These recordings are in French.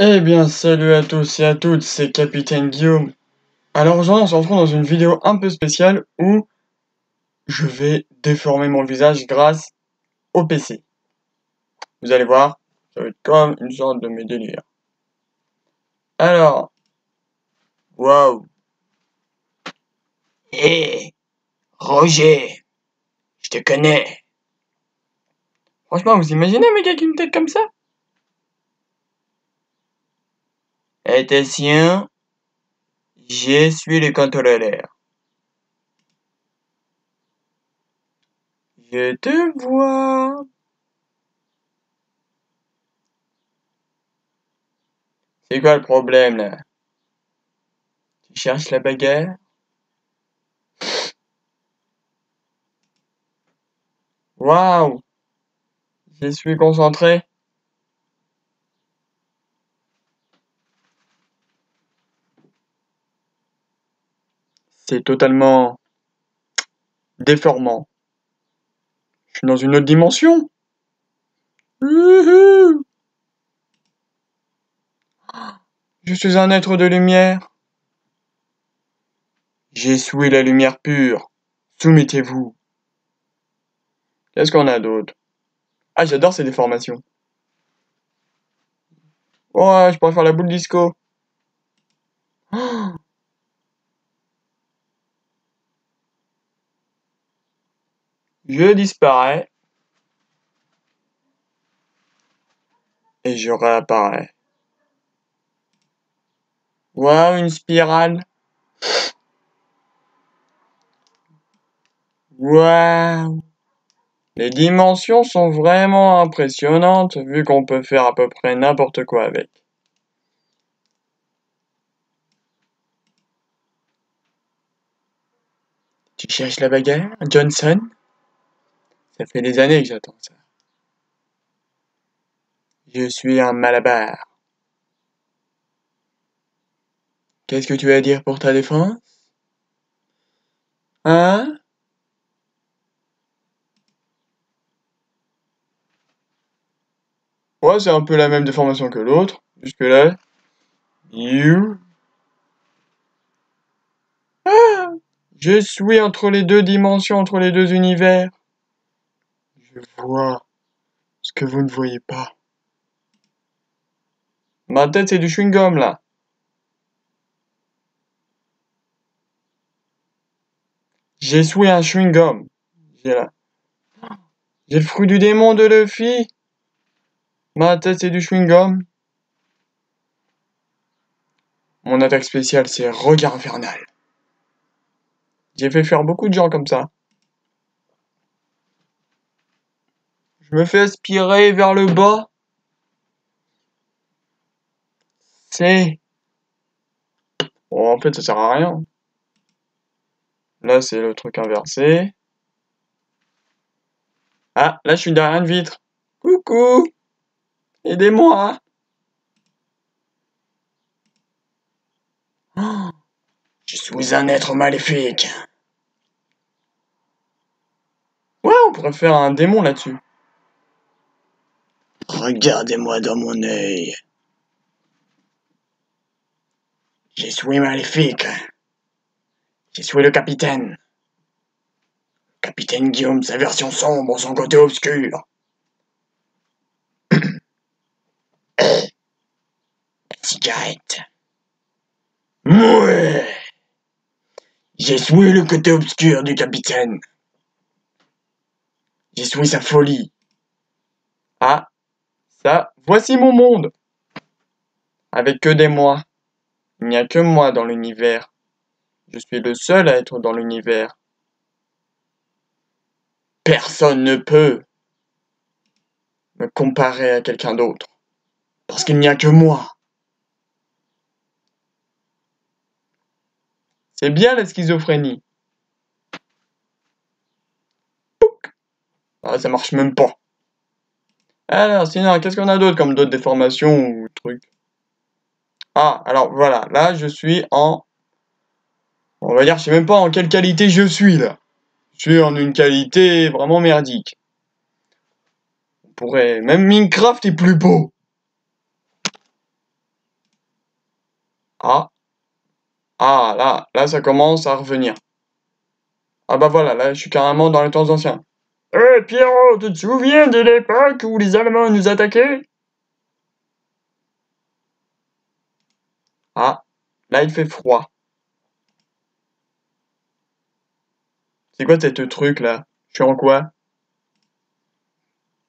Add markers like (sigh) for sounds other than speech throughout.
Eh bien, salut à tous et à toutes, c'est Capitaine Guillaume. Alors aujourd'hui, on se retrouve dans une vidéo un peu spéciale où je vais déformer mon visage grâce au PC. Vous allez voir, ça va être comme une sorte de mes délires. Alors, waouh. Hé, Roger, je te connais. Franchement, vous imaginez un mec avec une tête comme ça? Attention, je suis le contrôleur. Je te vois. C'est quoi le problème là? Tu cherches la bagarre? Waouh Je suis concentré. C'est totalement déformant. Je suis dans une autre dimension. Je suis un être de lumière. J'ai souillé la lumière pure. Soumettez-vous. Qu'est-ce qu'on a d'autre? Ah, j'adore ces déformations. Ouais, je pourrais faire la boule disco. Je disparais. Et je réapparais. Waouh, une spirale. Waouh. Les dimensions sont vraiment impressionnantes vu qu'on peut faire à peu près n'importe quoi avec. Tu cherches la bagarre, Johnson? Ça fait des années que j'attends ça. Je suis un malabar. Qu'est-ce que tu as à dire pour ta défense? Hein? Ouais, c'est un peu la même déformation que l'autre. Jusque là. You. Ah Je suis entre les deux dimensions, entre les deux univers. Je vois ce que vous ne voyez pas. Ma tête, c'est du chewing-gum, là. J'ai souillé un chewing-gum. J'ai là. J'ai le fruit du démon de Luffy. Ma tête, c'est du chewing-gum. Mon attaque spéciale, c'est regard infernal. J'ai fait faire beaucoup de gens comme ça. Je me fais aspirer vers le bas. C'est... Bon, en fait, ça sert à rien. Là, c'est le truc inversé. Ah, là, je suis derrière une vitre. Coucou Aidez-moi oh, (gasps) Je suis un être maléfique. Ouais, on pourrait faire un démon là-dessus. Regardez-moi dans mon œil. Je suis maléfique. Je suis le capitaine. Capitaine Guillaume, sa version sombre, son côté obscur. (coughs) cigarette. Mouais. J'ai souillé le côté obscur du capitaine. J'ai souillé sa folie. Ah, voici mon monde. Avec que des moi. Il n'y a que moi dans l'univers. Je suis le seul à être dans l'univers. Personne ne peut me comparer à quelqu'un d'autre. Parce qu'il n'y a que moi. C'est bien la schizophrénie. Ah, ça marche même pas. Alors, sinon, qu'est-ce qu'on a d'autre comme d'autres déformations ou trucs? Ah, alors voilà, là je suis en... On va dire, je sais même pas en quelle qualité je suis là. Je suis en une qualité vraiment merdique. On pourrait... Même Minecraft est plus beau Ah. Ah, là, là ça commence à revenir. Ah bah voilà, là je suis carrément dans les temps anciens. Eh Pierrot, tu te souviens de l'époque où les Allemands nous attaquaient? Ah, là, il fait froid. C'est quoi cette truc là? Je suis en quoi?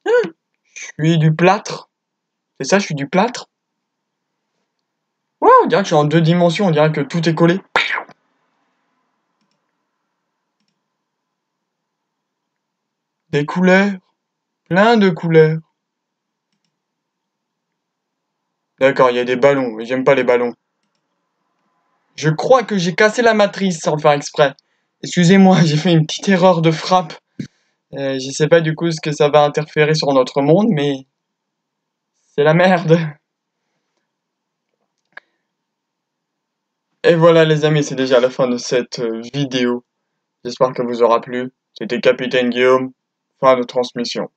Je suis du plâtre? C'est ça, je suis du plâtre? Ouais, on dirait que je suis en deux dimensions, on dirait que tout est collé. Des couleurs. Plein de couleurs. D'accord, il y a des ballons, mais j'aime pas les ballons. Je crois que j'ai cassé la matrice sans le faire exprès. Excusez-moi, (laughs) j'ai fait une petite erreur de frappe. Euh, je sais pas du coup ce que ça va interférer sur notre monde, mais c'est la merde. Et voilà les amis, c'est déjà la fin de cette euh, vidéo. J'espère que vous aura plu. C'était Capitaine Guillaume, fin de transmission.